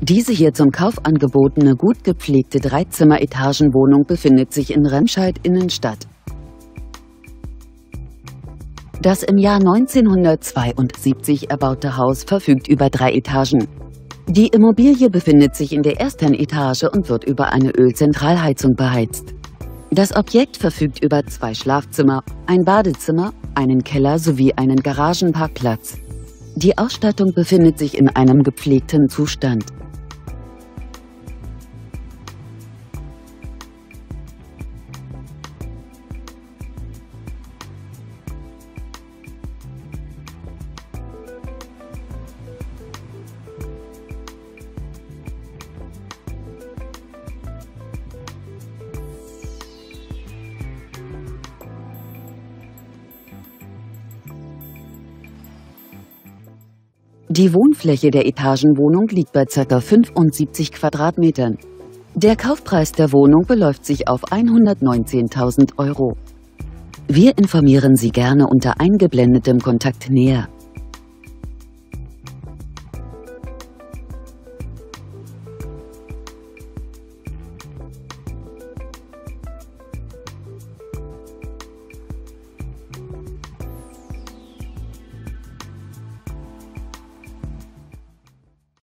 Diese hier zum Kauf angebotene gut gepflegte Dreizimmer-Etagenwohnung befindet sich in Remscheid Innenstadt. Das im Jahr 1972 erbaute Haus verfügt über drei Etagen. Die Immobilie befindet sich in der ersten Etage und wird über eine Ölzentralheizung beheizt. Das Objekt verfügt über zwei Schlafzimmer, ein Badezimmer, einen Keller sowie einen Garagenparkplatz. Die Ausstattung befindet sich in einem gepflegten Zustand. Die Wohnfläche der Etagenwohnung liegt bei ca. 75 Quadratmetern. Der Kaufpreis der Wohnung beläuft sich auf 119.000 Euro. Wir informieren Sie gerne unter eingeblendetem Kontakt näher.